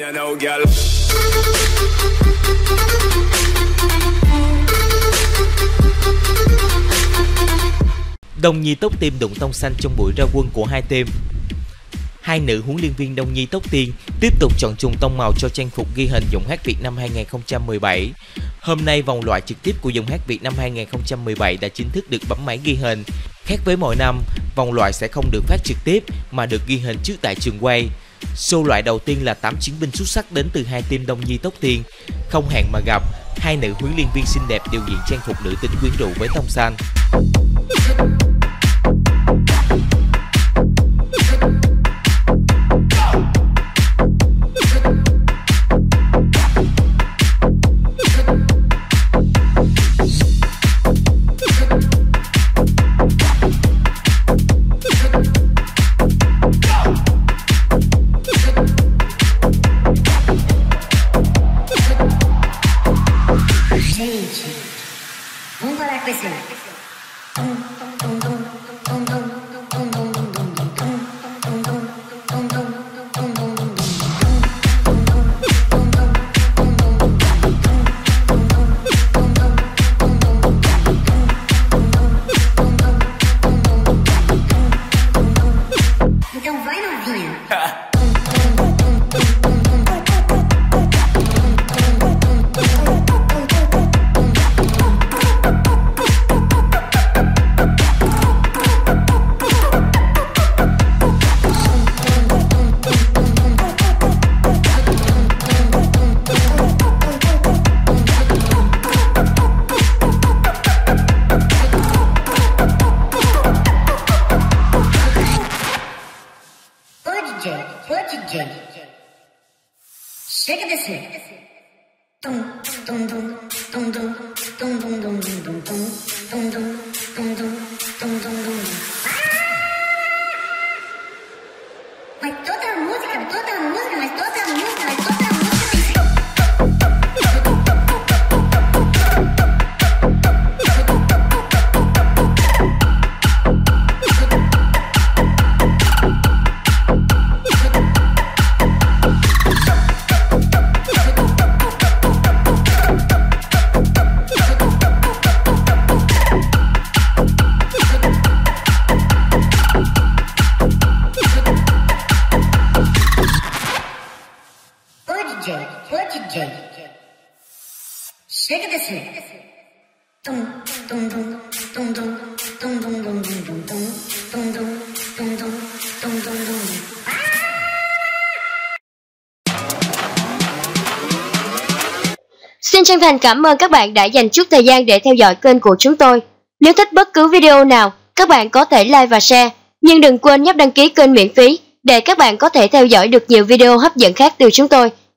you know, girl. Đông Nhi Tóc Tiên đụng tông xanh trong buổi ra quân của hai team. Hai nữ huấn luyện viên Đông Nhi Tóc Tiên tiếp tục chọn trùng tông màu cho trang phục ghi hình giọng hát Việt năm 2017. Hôm nay vòng loại trực tiếp của giọng hát Việt năm 2017 đã chính thức được bấm máy ghi hình. Khác với mọi năm, vòng loại sẽ không được phát trực tiếp mà được ghi hình trước tại trường quay. Show loại đầu tiên là 8 chiến binh xuất sắc đến từ hai team Đông Nhi tốc Tiên. Không hẹn mà gặp, hai nữ huấn luyện viên xinh đẹp điều diện trang phục nữ tính quyến rũ với tông xanh. Gente, vamos parar com esse. Tum, tum, tum, fortune. Shake it this way. Dum it? Shake. DJ. Chega desse. Tum, tum, tum, tum, tum, tum, tum, tum, tum, tum, tum, tum, tum, tum, tum, tum, tum. Xin chân thành cảm ơn các bạn đã dành chút thời gian để theo dõi kênh của chúng tôi. Nếu thích bất cứ video nào, các bạn có thể like và share, nhưng đừng quên nhấp đăng ký kênh miễn phí để các bạn có thể theo dõi được nhiều video hấp dẫn khác từ chúng tôi.